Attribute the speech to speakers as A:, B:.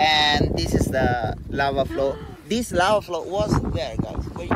A: and this is the lava flow. This lava flow was there, guys. Wait,